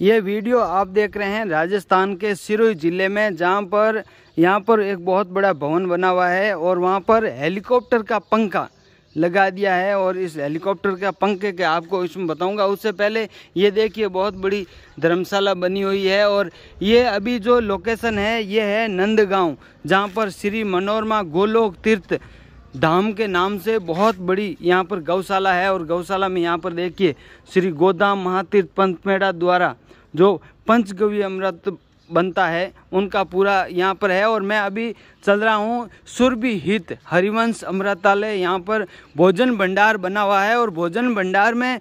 ये वीडियो आप देख रहे हैं राजस्थान के सिरोही ज़िले में, जहाँ पर, यहाँ पर एक बहुत बड़ा भवन बना हुआ है और वहाँ पर हेलीकॉप्टर का पंखा लगा दिया है और इस हेलीकॉप्टर का पंखे के आपको इसमें बताऊँगा। उससे पहले ये देखिए, बहुत बड़ी धर्मशाला बनी हुई है और ये अभी जो लोकेशन है, ये है नंदगांव, जहाँ पर श्री मनोरमा गोलोक तीर्थ धाम के नाम से बहुत बड़ी यहाँ पर गौशाला है और गौशाला में यहाँ पर देखिए, श्री गोदाम महातीर्थ पंथमेड़ा द्वारा जो पंचगवी अमृत बनता है, उनका पूरा यहाँ पर है। और मैं अभी चल रहा हूँ सुरभि हित, हरिवंश अमृतालय। यहाँ पर भोजन भंडार बना हुआ है और भोजन भंडार में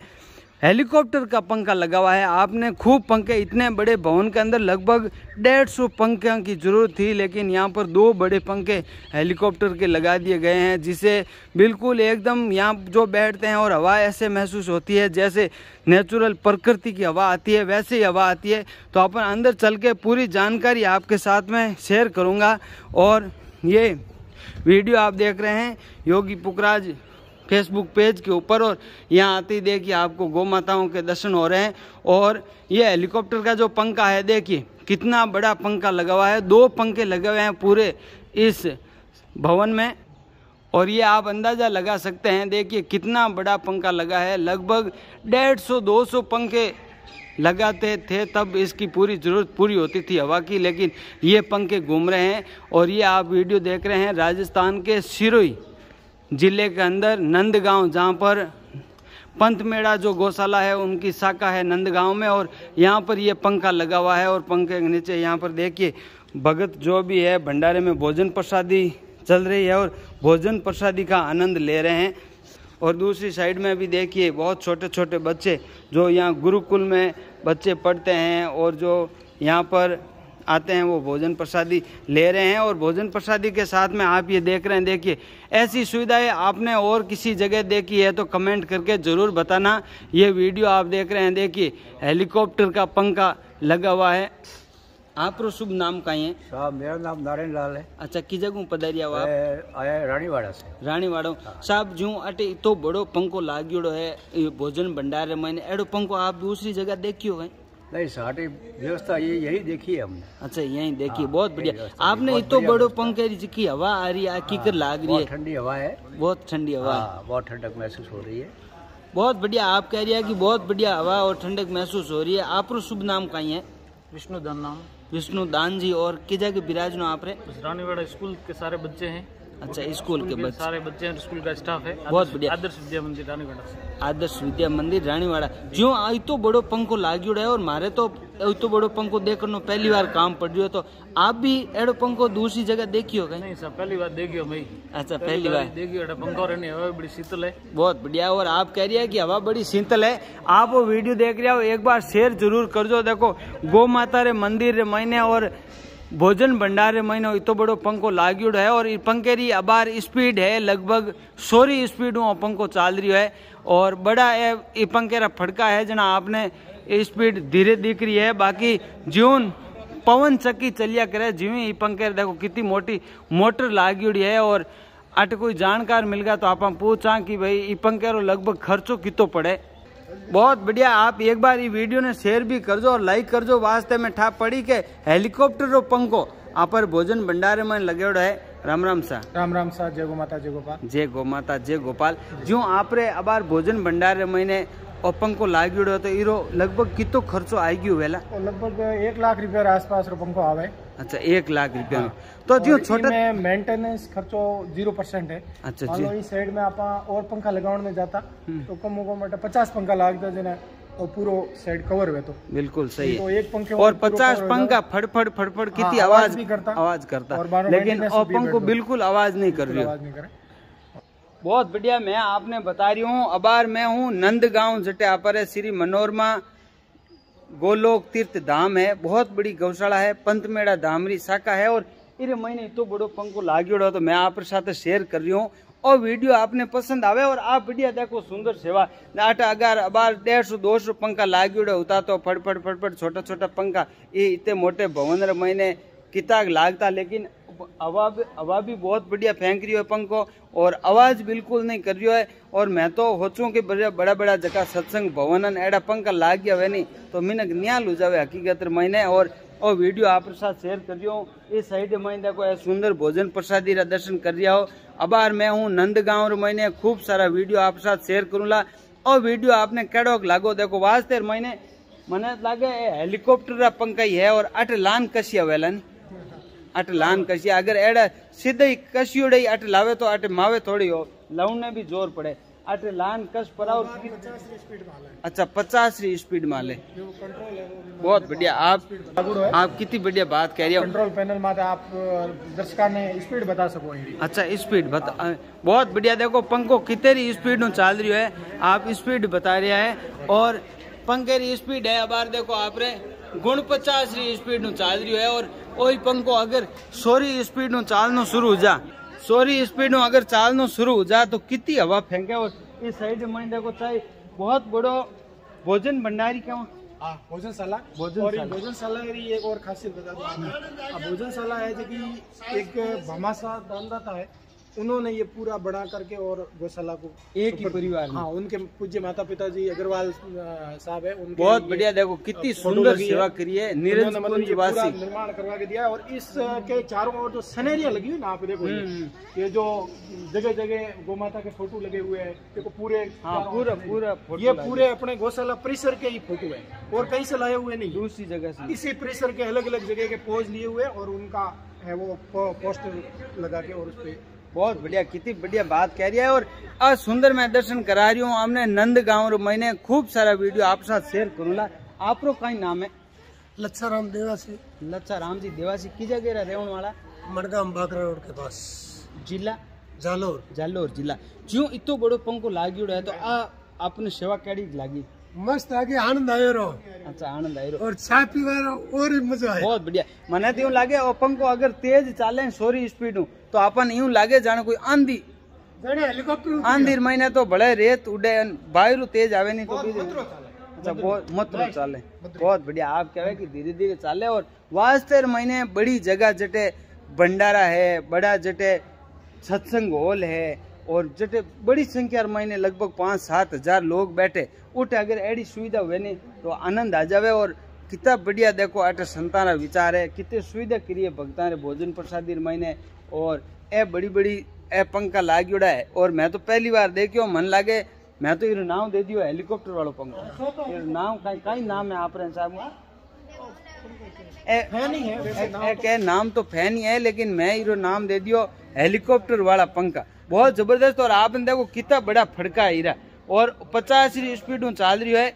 हेलीकॉप्टर का पंखा लगा हुआ है। आपने खूब पंखे, इतने बड़े भवन के अंदर लगभग डेढ़ सौ पंखों की ज़रूरत थी, लेकिन यहाँ पर दो बड़े पंखे हेलीकॉप्टर के लगा दिए गए हैं, जिसे बिल्कुल एकदम यहाँ जो बैठते हैं और हवा ऐसे महसूस होती है, जैसे नेचुरल प्रकृति की हवा आती है, वैसे ही हवा आती है। तो अपन अंदर चल के पूरी जानकारी आपके साथ में शेयर करूँगा। और ये वीडियो आप देख रहे हैं, योगी पुखराज फेसबुक पेज के ऊपर और यहाँ आते ही देखिए आपको गौ माताओं के दर्शन हो रहे हैं और ये हेलीकॉप्टर का जो पंखा है, देखिए कितना बड़ा पंखा लगा हुआ है। दो पंखे लगे हुए हैं पूरे इस भवन में और ये आप अंदाज़ा लगा सकते हैं, देखिए कितना बड़ा पंखा लगा है। लगभग डेढ़ सौ, दो सौ पंखे लगाते थे, तब इसकी पूरी ज़रूरत पूरी होती थी हवा की, लेकिन ये पंखे घूम रहे हैं और ये आप वीडियो देख रहे हैं राजस्थान के सिरोही। ज़िले के अंदर नंदगांव जहाँ पर पंत मेड़ा जो गौशाला है, उनकी शाखा है नंदगांव में और यहाँ पर ये पंखा लगा हुआ है और पंखे के नीचे यहाँ पर देखिए, भगत जो भी है, भंडारे में भोजन प्रसादी चल रही है और भोजन प्रसादी का आनंद ले रहे हैं। और दूसरी साइड में भी देखिए, बहुत छोटे छोटे बच्चे जो यहाँ गुरुकुल में बच्चे पढ़ते हैं और जो यहाँ पर आते हैं वो भोजन प्रसादी ले रहे हैं और भोजन प्रसादी के साथ में आप ये देख रहे हैं देखिए ऐसी सुविधाएँ आपने और किसी जगह देखी है तो कमेंट करके ज़रूर बताना। ये वीडियो आप देख रहे हैं देखिए हेलीकॉप्टर का पंखा लगा हुआ है। आप शुभ नाम का है साहब मेरा नाम नारायण लाल है। अच्छा की जगह पधारिया हुआ आया रानीवाड़ा से। रानीवाड़ा हाँ। साहब जो अटे तो बड़ो पंखो लागेड़ो है भोजन भंडार मैंने एडो पंखो आप दूसरी जगह देखियो है नहीं सारी व्यवस्था ये यही देखी है हमने। अच्छा यही देखी हाँ, बहुत बढ़िया। आपने इतो बड़ो पंखे की हवा आ रही है की कर लाग रही है। ठंडी हवा है। बहुत ठंडी हवा हाँ, बहुत ठंडक महसूस हो रही है। बहुत बढ़िया आप कह रही है कि बहुत बढ़िया हवा और ठंडक महसूस हो रही है। आप शुभ नाम का ही है। विष्णु दान नाम। विष्णु दान जी और किजा के बिराज नो आप रानीवाड़ा स्कूल के सारे बच्चे हैं। अच्छा स्कूल के बच्चे। सारे बच्चे हैं स्कूल का स्टाफ है बहुत बढ़िया। आदर्श विद्या मंदिर रानीवाड़ा आदर्श विद्या मंदिर रानीवाड़ा। जो आई तो बड़ो पंखो लाग्यो है और मारे तो तो बड़ो पंखो देखने पहली बार काम पड़ रही तो आप भी एड़ो पंखो दूसरी जगह देखियो कहीं? नहीं सर पहली बार देखियो भाई अच्छा पहली बार देखियो पंखो रहने हवा बड़ी शीतल है। बहुत बढ़िया और आप कह रही है कि हवा बड़ी शीतल है। आप वो वीडियो देख रहे हो एक बार शेयर ज़रूर कर दो देखो गौ माता रे मंदिर रे महीने और भोजन भंडार महीनो इतो बड़ो पंखो लाग्योड़ो है और पंखे री अबार स्पीड है, लगभग सोरी स्पीड में पंखो चाल रही है। और बड़ा ये पंखे रा फड़का है जना आपने स्पीड धीरे दिख रही है। बाकी जीवन पवन चक्की चलिया करे जीव ही पंखे देखो कितनी मोटी मोटर लाग्योड़ी है और अट कोई जानकार मिल गया तो आप पूछा कि भाई ई पंखे लगभग खर्चो कितो पड़े? बहुत बढ़िया आप एक बार ये वीडियो ने शेयर भी कर दो और लाइक कर दो वास्ते में ठाप पड़ी के हेलीकॉप्टर रो पंखो। आप पर भोजन भंडारे में लगे है। राम राम सा। राम राम सा जय गो माता जय गोपाल। जय गो माता जय गोपाल। जो आप रे अबार भोजन भंडारे महीने और पंखो लाग्यो तो इरो लगभग कितो खर्चो आई गयो वेला लगभग एक लाख रुपया आसपास रो पंखो आवे। अच्छा एक लाख रुपया। हाँ। तो जो छोटा मेंटेनेंस खर्चो ज़ीरो परसेंट है। अच्छा जी। इस साइड में आप और पंखा लगाने में जाता हम्म। तो कम को मतलब पचास पंखा लागता जना और पूरो साइड कवर हुए तो। बिल्कुल सही तो एक पंखे और पचास पंखा फड़फड़ फड़फड़ हाँ, कितनी आवाज़ भी करता। आवाज़ करता। लेकिन और पंखो बिल्कुल आवाज़ नहीं कर रही आवाज़ नहीं करे। बहुत बढ़िया मैं आपने बता रही हूँ। अबार मैं हूँ नंदगांव जटे है श्री मनोरमा। गोलोक तीर्थ धाम है, बहुत बड़ी गौशाला है, पंतमेड़ा धामरी शाखा है और इरे महीने तो बड़ो पंखो लागू तो मैं आप साथ शेयर कर रही हूँ। और वीडियो आपने पसंद आवे और आप वीडियो देखो सुंदर सेवा। आठ अगर अबार डेढ़ सौ, दो सौ पंखा लाग्योड़ो होता तो फटफट फटफट छोटा छोटा पंखा। ये इतने मोटे भवन महीने किताब लागता, लेकिन हवा भी हवा भी बहुत बढ़िया फेंक रही है पंखो और आवाज बिल्कुल नहीं कर रही है और मैं तो सोचूं कि बड़ा बड़ा बड़ा जगह सत्संग भवन एड़ा पंखा लाग गया वे नहीं तो मिनक न्या लू जावे हकीकत महीने और और वीडियो आप साथ शेयर कर रही हूँ इस साइड में देखो सुंदर भोजन प्रसादी रा दर्शन कर रहा हो अबार मैं हूँ नंद गांव महीने खूब सारा वीडियो आप साथ शेयर करूंगा और वीडियो आपने केड़ो लागो देखो वास्ते महीने મને લાગે હેલિકોપ્ટર પંકાઈ હે और अट लान कसिया वेलन अट लान कसिया अगर एड़ा सीधे कसियोड़े अट लावे तो अट मावे थोड़ी हो लाउने भी ज़ोर पड़े अट लान कस पर अच्छा पचास री स्पीड माले बहुत बढ़िया आप आप कितनी बढ़िया बात कह रही हो कंट्रोल पैनल में आप दर्शका ने स्पीड बता सको अच्छा स्पीड बता बहुत बढ़िया देखो पंखो कितनी स्पीड चल रही है आप स्पीड बता रहे हैं और पंखे री स्पीड है अब देखो आप रे गुण पचास री स्पीड चाल रही है और वही पंखो अगर सोरी स्पीड चालनो शुरू हो जा सोरी स्पीड अगर चालनो शुरू हो जा तो कितनी हवा फेंके और इस साइड में देखो चाहे बहुत बड़ो भोजन भंडारी क्या? भोजनशाला? भोजन भोजनशाला एक और खासियत बता दो भोजनशाला है जो कि एक भमासा दानदाता है। उन्होंने ये पूरा बना करके और गौशाला को एक ही परिवार हाँ उनके पूज्य माता पिता जी अग्रवाल साहब है उनके बहुत बढ़िया देखो कितनी सुंदर सेवा करी है मतलब निर्माण करवा के दिया और इस के चारों ओर जो सनेरिया लगी हुई ना आप देखो ये हम्म। जो जगह जगह गौ माता के फ़ोटो लगे हुए हैं देखो पूरे हाँ, पूरा पूरा ये पूरे अपने गौशाला परिसर के ही फ़ोटो है और कहीं से लाए हुए नहीं दूसरी जगह से। इसी परिसर के अलग अलग जगह के पोज लिए हुए और उनका है वो पोस्टर लगा के और उस पर बहुत बढ़िया कितनी बढ़िया बात कह रही है और आज सुंदर मैं दर्शन करा रही हूँ। हमने नंद गाँव मैंने खूब सारा वीडियो आप साथ शेयर करूँगा आप कहीं नाम है? लच्छा राम देवासी। लच्छा राम जी देवासी की जगह रहने वाला? मड़गाम बाकरा रोड के पास। जिला? जालोर। जालोर जिला। जो इतो बड़ो पंखो लागियो है तो आ आपने सेवा कैडी लागी? मस्त आगे आनंद आयो रो। अच्छा आनंद आयो और चाय पीवा और मज़ा आयो। बहुत बढ़िया। मने तो लागे ओ पंखो अगर तेज चाले सोरी स्पीड तो अपन यूँ लागे जाने कोई आंधी हेलीकॉप्टर आंधी महीने तो बड़े रेत उड़े बाहर तेज आवे नहीं तो अच्छा बहुत मत चाले बहुत बढ़िया आप कहे कि धीरे धीरे चाले और वास्ते महीने बड़ी जगह जटे भंडारा है बड़ा जटे सत्संग हॉल है और जटे बड़ी संख्या महीने लगभग पाँच सात हज़ार लोग बैठे उठे अगर एडी सुविधा हुए नहीं तो आनंद आ जावे और कितना बढ़िया देखो अटे संतान विचार है कितने सुविधा करिए भक्ता ने भोजन प्रसादी महीने और ए बड़ी बड़ी ए पंखा लागोड़ा है और मैं तो पहली बार देखियो मन लागे मैं तो इरो नाम दे दियो हेलीकॉप्टर वालों पंखा। नाम कई नाम है आप साहब? ए, नाम तो फ़ैन ही है लेकिन मैं इरो नाम दे दियो हेलीकॉप्टर वाला पंखा। बहुत ज़बरदस्त और आपने देखो कितना बड़ा फड़का हीरा और पचास स्पीड में चाल रही है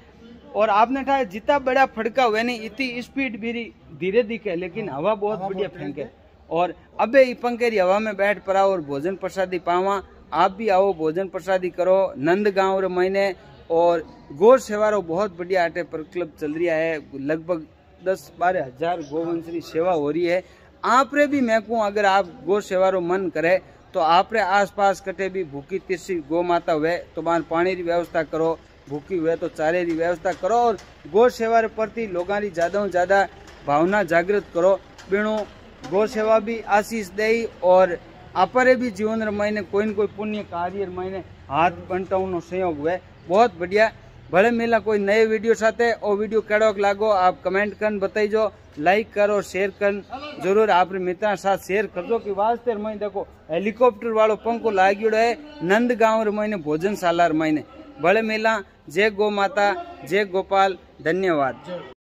और आपने कहा जितना बड़ा फड़का हुआ नहीं इतनी स्पीड भी धीरे दिखे लेकिन हवा बहुत बढ़िया फेंके। और अबे ई हवा में बैठ पड़ा और भोजन प्रसादी पावा, आप भी आओ, भोजन प्रसादी करो, नंद गाँव रे महीने, और गौ सेवा रो बहुत बढ़िया आटे पर क्लब चल रहा है, लगभग दस बारह हज़ार गोवंश सेवा हो रही है। आप रे भी मैं कहूँ, अगर आप गौ सेवा रो मन करे तो आप रे आस पास कटे भी भूखी तिरसी गौ माता हुए तो मान पानी की व्यवस्था करो, भूखी हुए तो चारे की व्यवस्था करो, और गौ सेवा प्रति लोगों की ज़्यादा ज़्यादा भावना जागृत करो। बीणु गौ सेवा भी आशीष दे और आपरे भी जीवन महीने कोई न कोई पुण्य कार्य महीने हाथ बंटाऊ संयोग हुए। बहुत बढ़िया। भले मिला कोई नए वीडियो साथे ओ वीडियो कड़ो लागो, आप कमेंट कर बताइजो, लाइक करो, शेयर कर ज़रूर आप मित्र साथ शेयर कर करजो कि वास्ते महीने देखो, हेलीकॉप्टर वालों पंखो लागो है, नंद गाँव महीने भोजनशाला महीने भले मिला, जय गो माता, जय गोपाल, धन्यवाद।